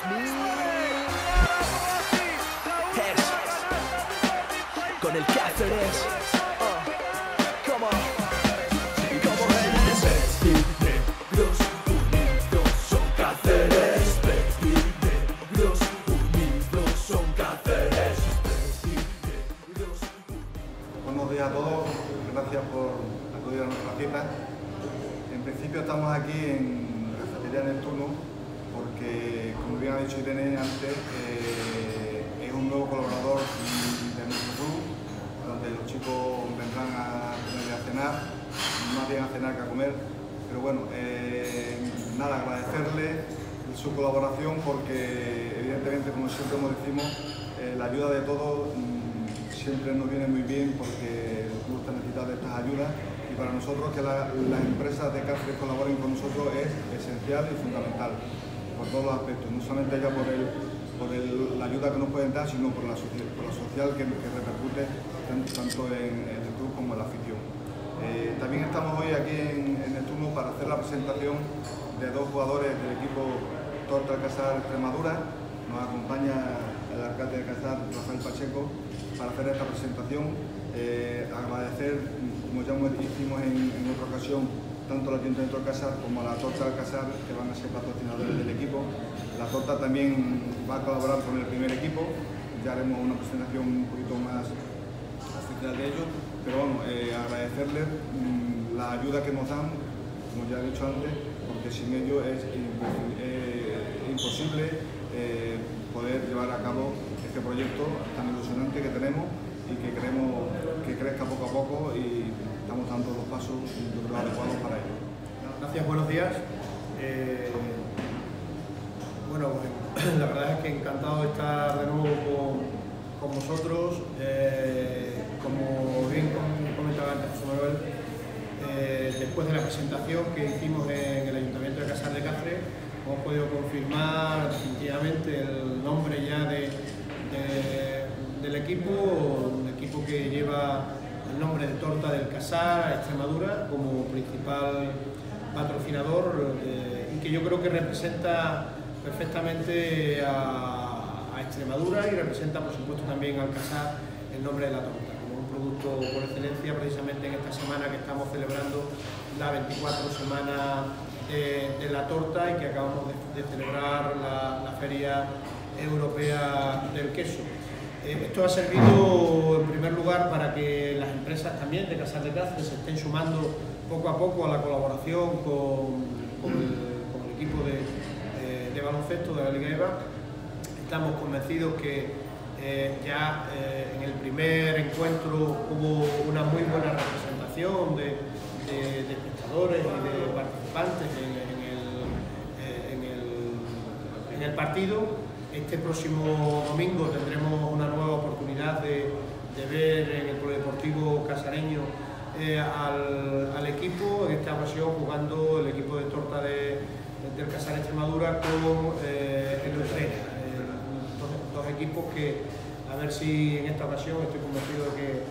Con el Cáceres. Unidos son Cáceres. Buenos días a todos, gracias por acudir a nuestra. En principio estamos aquí en cafetería Neptuno porque, como bien ha dicho Irene antes, eh, es un nuevo colaborador de nuestro club, donde los chicos vendrán a a cenar, más bien a cenar que a comer. Pero bueno, eh, nada, agradecerle su colaboración porque evidentemente, como siempre como decimos, eh, la ayuda de todos mm, siempre nos viene muy bien porque el club está de estas ayudas y para nosotros que la- las empresas de Cáceres colaboren con nosotros es esencial y fundamental por todos los aspectos, no solamente ya por, el, por el- la ayuda que nos pueden dar, sino por la, por la social que, repercute tan- tanto en, el club como en la afición. Eh, también estamos hoy aquí en, en el turno para hacer la presentación de dos jugadores del equipo Torta Alcázar Extremadura. Nos acompaña el alcalde de Alcázar, Rafael Pacheco, para hacer esta presentación. Eh, agradecer, como ya hicimos en, en otra ocasión, tanto al Ayuntamiento de Alcázar como la Torta Alcázar, que van a ser patrocinadores del equipo. La Torta también va a colaborar con el primer equipo. Ya haremos una presentación un poquito más oficial de ellos, pero bueno, eh, agradecerles mm, la ayuda que nos dan, como ya he dicho antes, porque sin ellos es eh, imposible eh, poder llevar a cabo este proyecto tan ilusionante que tenemos y que queremos que crezca poco a poco estamos dando los pasos yo creo, adecuados para ello. Gracias, buenos días. Eh, bueno, pues, la verdad es que encantado de estar de nuevo con, con vosotros. Eh, como bien com- comentaba antes José Manuel, eh, después de la presentación que hicimos en el Ayuntamiento de Casar de Cáceres, hemos podido confirmar definitivamente el nombre ya de- del equipo, un equipo que lleva el nombre de Torta del Casar, Extremadura, como principal patrocinador eh, y que yo creo que representa perfectamente a, a Extremadura y representa por supuesto también al Casar el nombre de la torta, como un producto por excelencia precisamente en esta semana que estamos celebrando la 24 semana de, la torta y que acabamos de, celebrar la Feria Europea del Queso. Eh, esto ha servido en primer lugar para que las empresas también de Casar de Cáceres se estén sumando poco a poco a la colaboración con, el, equipo de, de baloncesto de la Liga EVA. Estamos convencidos que eh, ya eh, en el primer encuentro hubo una muy buena representación de, espectadores y de participantes en el- en el partido. Este próximo domingo tendremos una nueva oportunidad de, ver en el Polideportivo Casareño eh, al, equipo, en esta ocasión jugando el equipo de torta de, del Casar Extremadura con eh, el Utrera. Eh, dos, equipos que a ver si en esta ocasión estoy convencido de que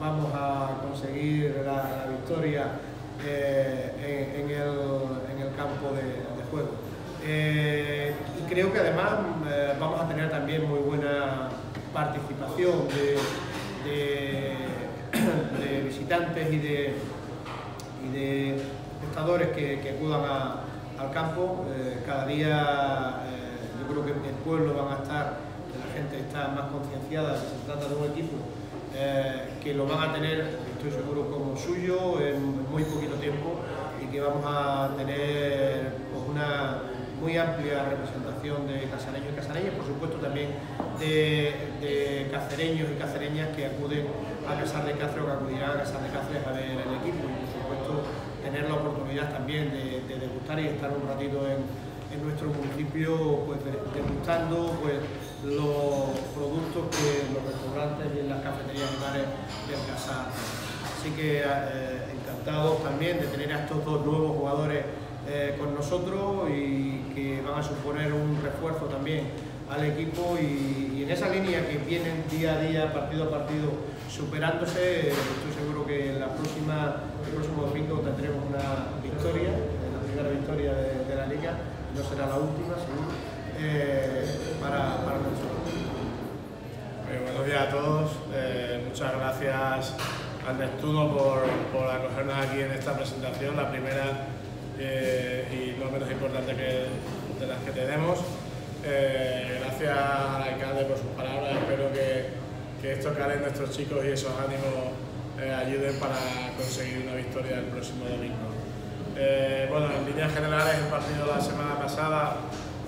vamos a conseguir la, victoria eh, en, el, campo de juego. Eh, y creo que además eh, vamos a tener también muy buena participación de, visitantes y de, y espectadores que, acudan al campo. Eh, cada día yo creo que en el pueblo van a estar, la gente está más concienciada se trata de un equipo que lo van a tener, estoy seguro, como suyo en muy poquito tiempo y que vamos a tener pues, una muy amplia representación de casareños y casareñas, por supuesto también de, de cacereños y cacereñas que acuden a Casar de Cáceres o que acudirán a Casar de Cáceres a ver el equipo y por supuesto tener la oportunidad también de, de degustar y estar un ratito en, nuestro municipio pues de- degustando pues los productos que los restaurantes y en las cafeterías y bares del Casar. Así que eh, encantados también de tener a estos dos nuevos jugadores eh, con nosotros y que van a suponer un refuerzo también al equipo y, en esa línea que vienen día a día, partido a partido, superándose, estoy seguro que en la próxima, el próximo domingo tendremos una victoria, eh, la primera victoria de, de la liga, no será la última, seguro. eh, para, para nosotros. buenos días a todos. Eh, muchas gracias al Neptuno por, por, acogernos aquí en esta presentación, la primera eh, y no menos importante que de las que tenemos. gracias al alcalde por sus palabras. Espero que, que esto en nuestros chicos y esos ánimos ayuden para conseguir una victoria el próximo domingo. bueno, en líneas generales, el partido de la semana pasada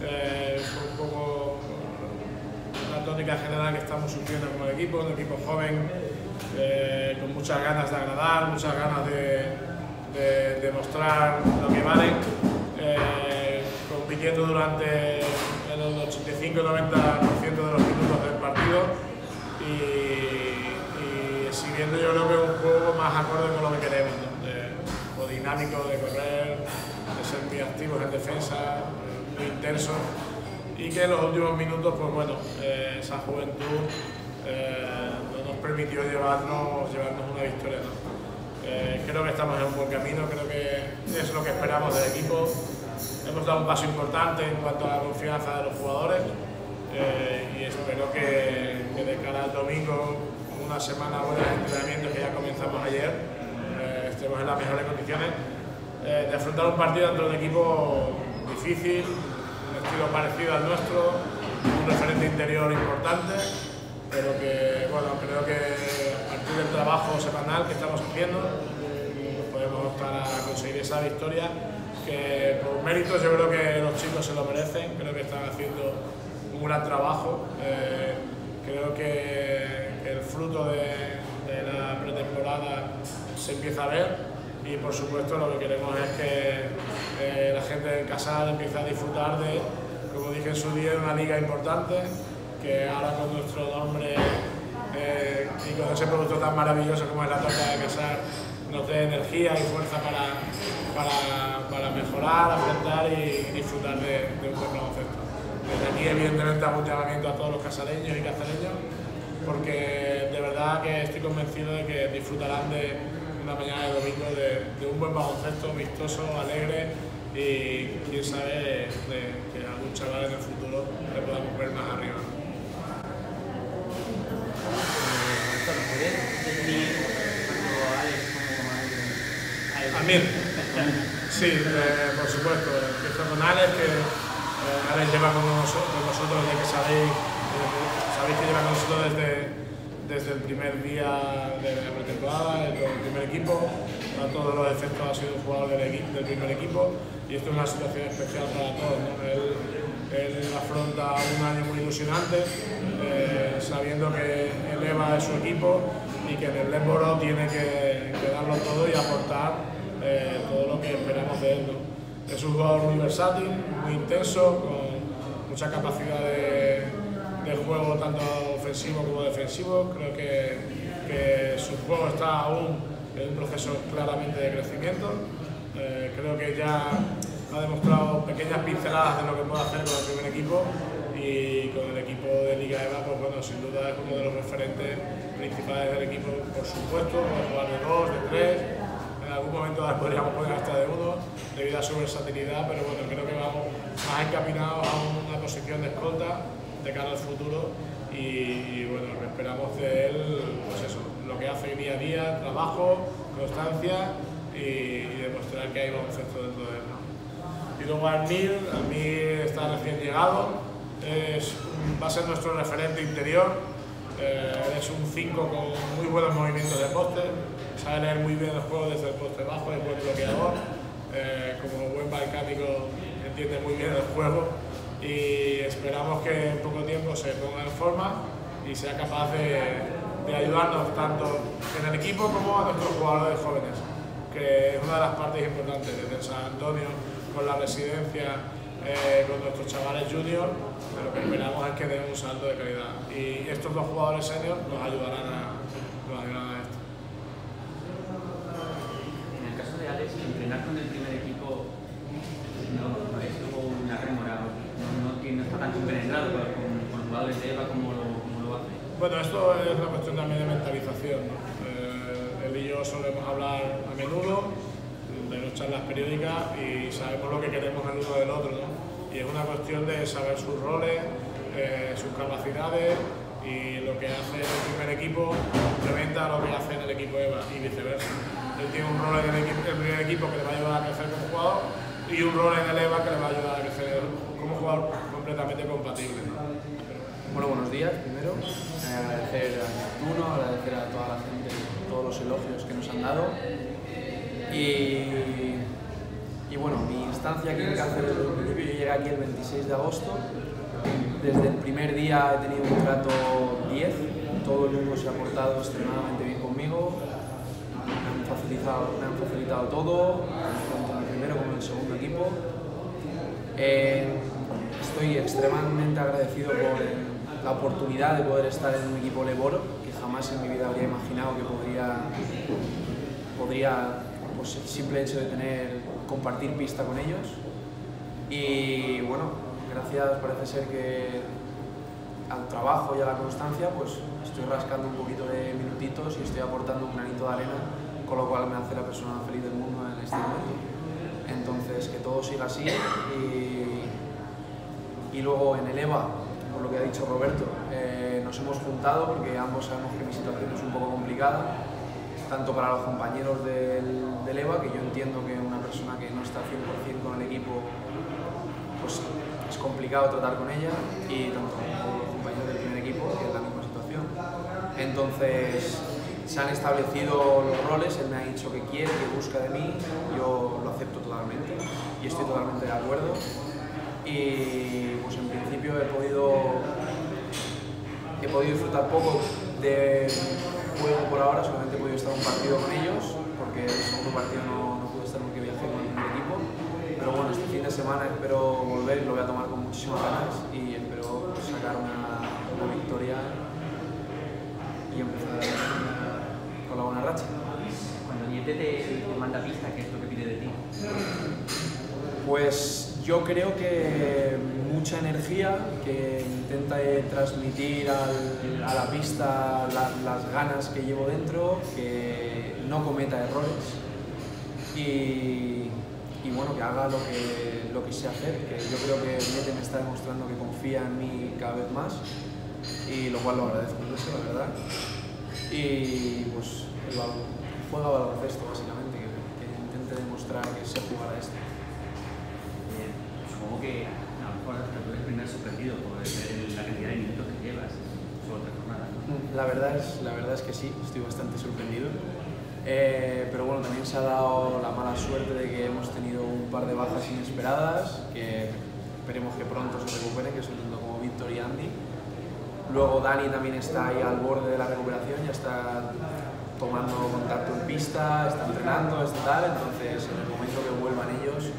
eh, un poco la tónica general que estamos sufriendo como equipo, un equipo joven, eh, con muchas ganas de agradar, muchas ganas de, demostrar lo que valen, eh, compitiendo durante el 85-90% de los minutos del partido y, siguiendo yo creo que un juego más acorde con lo que queremos, o dinámico de correr, de ser muy activos en defensa, muy intenso y que en los últimos minutos, pues bueno, eh, esa juventud eh, no nos permitió llevarnos, llevarnos una victoria. Eh, creo que estamos en un buen camino, creo que es lo que esperamos del equipo. Hemos dado un paso importante en cuanto a la confianza de los jugadores y espero que, de cara al domingo, una semana buena de entrenamiento que ya comenzamos ayer, estemos en las mejores condiciones de afrontar un partido entre un equipo difícil, un estilo parecido al nuestro, un referente interior importante, pero que bueno, creo que partir del trabajo semanal que estamos haciendo podemos optar a conseguir esa victoria que por méritos yo creo que los chicos se lo merecen, creo que están haciendo un gran trabajo, eh, creo que, el fruto de, de la pretemporada se empieza a ver y por supuesto lo que queremos es que eh, la gente del Casal empiece a disfrutar de, como dije en su día, una liga importante, que ahora con nuestro nombre eh, y con ese producto tan maravilloso como es la torta de Casal nos dé energía y fuerza para, para, mejorar, afrontar y disfrutar de, un buen baloncesto. Desde aquí evidentemente hago un llamamiento a todos los casaleños y casareños porque de verdad que estoy convencido de que disfrutarán de, una mañana de domingo de, un buen baloncesto vistoso, alegre y quién sabe de, que algún chaval en el futuro le podamos ver más arriba. Amir, sí, eh, por supuesto, empiezo con Alex, que eh, Alex lleva con nosotros, con nosotros desde que sabéis, eh, sabéis que lleva con nosotros desde desde el primer día de la pretemporada, el primer equipo, a todos los efectos ha sido un jugador del, del primer equipo y esto es una situación especial para todos. Él, afronta un año muy ilusionante, eh, sabiendo que eleva es su equipo y que en el Lemboro tiene que, darlo todo y aportar eh, todo lo que esperamos de él. Es un jugador muy versátil, muy intenso, con mucha capacidad de del juego tanto ofensivo como defensivo. Creo que, su juego está aún en un proceso claramente de crecimiento. Eh, creo que ya ha demostrado pequeñas pinceladas de lo que puede hacer con el primer equipo y con el equipo de Liga EVA, pues bueno, sin duda es uno de los referentes principales del equipo, por supuesto, puede jugar de dos, de tres, en algún momento podríamos poner hasta de uno debido a su versatilidad, pero bueno, creo que vamos más encaminados a una posición de escolta de cara al futuro y, bueno, lo que esperamos de él, pues eso, lo que hace día a día, trabajo, constancia y, demostrar que hay baloncesto dentro de él. Y luego Armir, Armir está recién llegado, es, va a ser nuestro referente interior, eh, es un 5 con muy buenos movimientos de poste, sabe leer muy bien el juego desde el poste bajo, es buen bloqueador, eh, como buen balcánico entiende muy bien el juego. Y esperamos que en poco tiempo se ponga en forma y sea capaz de, ayudarnos tanto en el equipo como a nuestros jugadores jóvenes, que es una de las partes importantes desde San Antonio con la residencia, eh, con nuestros chavales juniors, lo que esperamos es que den un salto de calidad y estos dos jugadores seniors nos ayudarán a, nos ayudarán a esto. En el caso de Alex, entrenar con el primer equipo no, no es como una remora no está tan compenetrado con, con jugadores de EVA como lo, como lo hace? Bueno, esto es una cuestión también de mentalización. Eh, él y yo solemos hablar a menudo, nuestras charlas periódicas y sabemos lo que queremos el uno del otro. ¿no? y es una cuestión de saber sus roles, eh, sus capacidades y lo que hace el primer equipo complementa lo que hace en el equipo EVA y viceversa. Él tiene un rol en el, el primer equipo que le va a ayudar a crecer como jugador y un rol en el EVA que le va a ayudar a crecer como jugador completamente compatible. Bueno, buenos días primero. Eh, agradecer a Neptuno, agradecer a toda la gente, todos los elogios que nos han dado. Y, y bueno, mi instancia aquí en Cáceres desde el principio, yo llegué aquí el 26 de agosto. Desde el primer día he tenido un trato 10, todo el mundo se ha portado extremadamente bien conmigo, me han facilitado, han facilitado todo, tanto en el primero como en el segundo equipo. Eh, estoy extremadamente agradecido por la oportunidad de poder estar en un equipo Leboro, que jamás en mi vida habría imaginado que podría, podría pues, el simple hecho de tener, compartir pista con ellos. Y bueno, gracias parece ser que al trabajo y a la constancia, pues estoy rascando un poquito de minutitos y estoy aportando un granito de arena, con lo cual me hace la persona feliz del mundo en este momento. Entonces, que todo siga así y, y luego en el EVA, por lo que ha dicho Roberto, eh, nos hemos juntado porque ambos sabemos que mi situación es un poco complicada, tanto para los compañeros del, del EVA, que yo entiendo que una persona que no está 100% con el equipo, pues es complicado tratar con ella, y tanto con los compañeros del primer equipo, que es la misma situación. Entonces, se han establecido los roles, él me ha dicho que quiere, que busca de mí, yo lo acepto totalmente y estoy totalmente de acuerdo. Y pues en principio he podido, he podido disfrutar poco de juego por ahora, solamente he podido estar un partido con ellos, porque el segundo partido no, no pude estar porque viajé con el equipo. Pero bueno, este fin de semana espero volver y lo voy a tomar con muchísimas ganas y espero sacar una, una victoria y empezar con la buena racha. Cuando Niete te, te manda pista, ¿qué es lo que pide de ti? Pues yo creo que mucha energía, que intenta transmitir a la pista la- las ganas que llevo dentro, que no cometa errores y, y bueno, que haga lo que, lo que sé hacer, que yo creo que Niete me está demostrando que confía en mí cada vez más y lo cual lo agradezco mucho, la verdad. Y pues juega baloncesto básicamente, que, que intente demostrar que sé jugar a esto. Supongo que a lo mejor hasta tú eres primer sorprendido por la cantidad de minutos que llevas solo tres jornadas. ¿no? La verdad, es, la verdad es que sí, estoy bastante sorprendido. Eh, pero bueno, también se ha dado la mala suerte de que hemos tenido un par de bajas inesperadas, que esperemos que pronto se recuperen, que son tanto como Víctor y Andy. Luego Dani también está ahí al borde de la recuperación, ya está tomando contacto en pista, está entrenando, está tal, entonces en el momento que vuelvan ellos,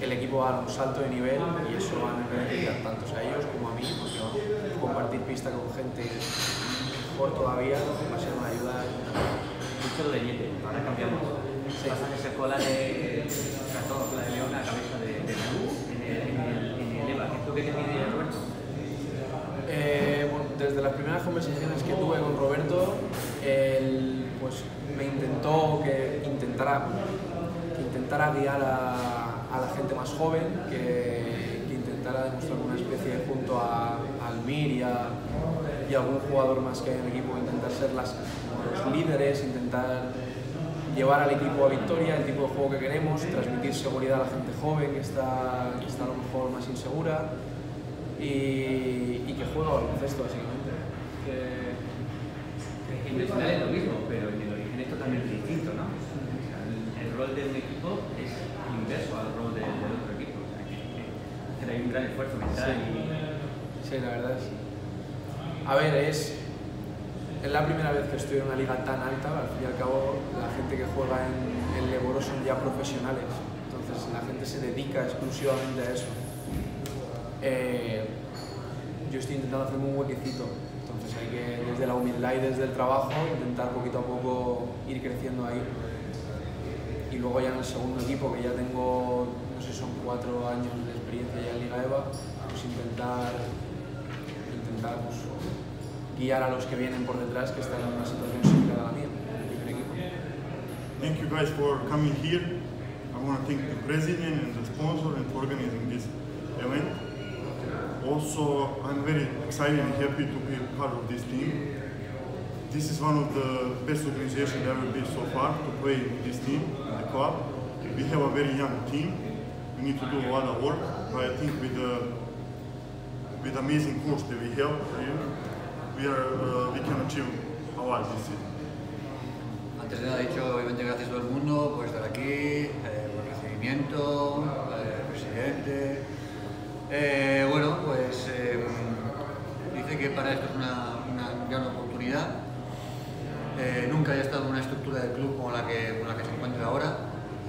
el equipo va a un salto de nivel y eso va a beneficiar tanto a ellos como a mí, porque vamos, compartir pista con gente mejor todavía va a ser una ayuda. Dicho lo de Niete, ahora cambiamos. Pasas de ser cola de cola de León a cabeza de, de en el, en, el, en el EVA. ¿Qué es lo que te pide Roberto? Eh, bueno, desde las primeras conversaciones que tuve con Roberto, él pues, me intentó que intentara, que intentara guiar a, a la gente más joven, que, intentara demostrar una especie junto a, a Almir y a, algún jugador más que hay en el equipo, intentar ser las, los líderes, intentar llevar al equipo a victoria, el tipo de juego que queremos, transmitir seguridad a la gente joven que está, que está a lo mejor más insegura y, y que juega baloncesto básicamente. Que, que Impresional es lo mismo, pero en el origen es totalmente distinto, ¿no? O sea, el, el rol de un equipo es inverso al rol de- del otro equipo. O sea, que, que hay un gran esfuerzo mental y sí, la verdad es. A ver, es, es la primera vez que estoy en una liga tan alta, al fin y al cabo la gente que juega en el Leboro son ya profesionales, entonces la gente se dedica exclusivamente a eso. Eh, yo estoy intentando hacerme un huequecito, entonces hay que desde la humildad y desde el trabajo intentar poquito a poco ir creciendo ahí. Y luego ya en el segundo equipo, que ya tengo, no sé, son cuatro años experiencia ya Liga EVA, pues intentar, intentar pues, guiar a los que vienen por detrás que en una situación similar a la mía. Thank you guys for coming here. I want to thank the president and the sponsor and for organizing this event. Also, I'm very excited and happy to be part of this team. This is one of the best organizations ever been so far to play with this team the club. We have a very young team. We need to do a lot of work, but I think with the with amazing coach that we have here, we are uh, we can achieve a lot this season. Antes de nada, dicho, obviamente gracias a todo el mundo por estar aquí, eh, por el recibimiento, eh, presidente. Eh, bueno, pues eh, dice que para esto es una, una gran oportunidad. Eh, nunca haya estado en una estructura del club como la que, como la que se encuentra ahora.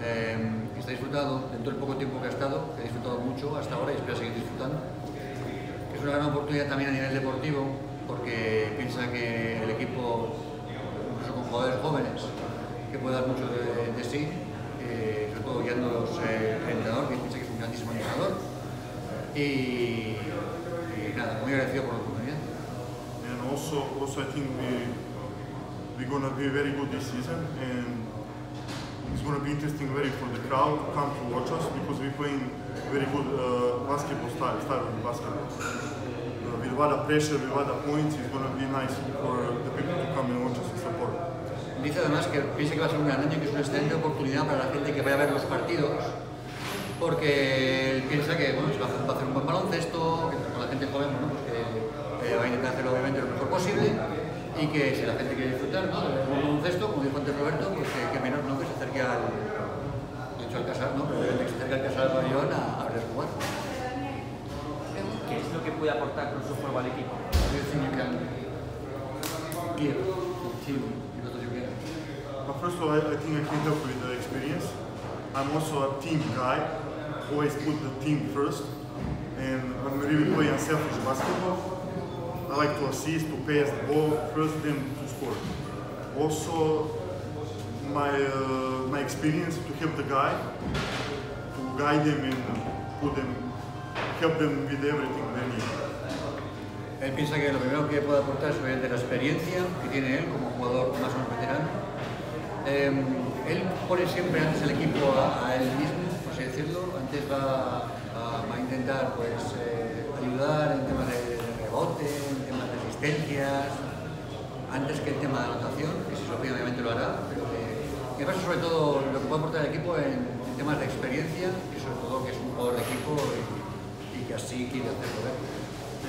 Eh, está disfrutado, dentro del poco tiempo que ha estado, que ha disfrutado mucho hasta ahora y espero seguir disfrutando. Es una gran oportunidad también a nivel deportivo, porque piensa que el equipo, incluso con jugadores jóvenes, que puede dar mucho de, de sí, eh, sobre todo guiándolos eh, el entrenador, que piensa que es un grandísimo entrenador. Y, y nada, muy agradecido por la oportunidad. And also, also I think we're gonna be very good this season, and it's gonna be interesting very for the crowd to come to watch us because we're playing very good uh, basketball style, style of basketball. Uh, with a lot of pressure, with a lot of points, it's gonna be nice for the people to come and watch us and support. Dice además que piensa que va a ser un gran año, que es una excelente oportunidad para la gente que vaya a ver los partidos, porque él piensa que bueno, va a hacer- un buen baloncesto, con la gente joven bueno, pues que va a intentar hacerlo lo mejor posible y que si la gente quiere disfrutar ¿no? del baloncesto, como dijo antes Roberto, pues que, que menos ¿no? que se acerque al, de hecho al casar, ¿no? pero que se acerque al casar del pabellón a, a verles jugar. ¿Qué es lo que puede aportar con su juego al equipo? You think you can give to the team because you can. But first of all, I, I think I can help with the experience. I'm also a team guy, always put the team first, and I'm really playing unselfish basketball. I like to assist, to pass the ball first, then to score. Also, my uh, my experience to help the guy, to guide them and put them, help them with everything they need. Él piensa que lo primero que puede aportar es obviamente la experiencia que tiene él como jugador más o menos veterano. Eh, él pone siempre antes el equipo a, a él mismo, por así decirlo. Antes va, a, a intentar pues, eh, ayudar en temas de, de rebote, asistencias, antes que el tema de anotación, que si pide obviamente lo hará, pero que, que basa sobre todo lo que puede aportar el equipo en, en temas de experiencia y sobre todo que es un jugador de equipo y, y que así quiere hacerlo.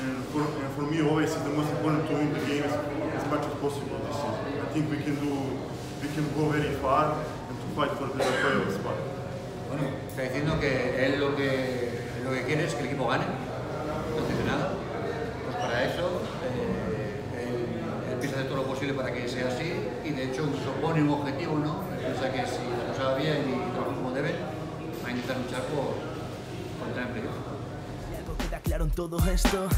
And for, and for me, always the most important to win the game as, as much as possible this season. I think we can do, we can go very far and to fight for the playoff spot. Bueno, está diciendo que él lo que, lo que quiere es que el equipo gane, no dice nada. Pues para eso, eh, él, él piensa hacer todo lo posible para que sea así y de hecho incluso pone un objetivo, ¿no? Piensa que si la cosa va bien y trabajan como deben, va a intentar luchar por, entrar en playoff. Algo queda claro en todo esto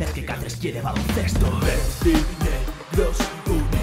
Es que Cáceres quiere baloncesto Vertinegros unidos